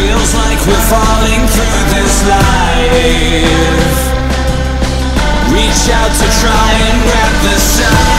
Feels like we're falling through this life. Reach out to try and grab the sun.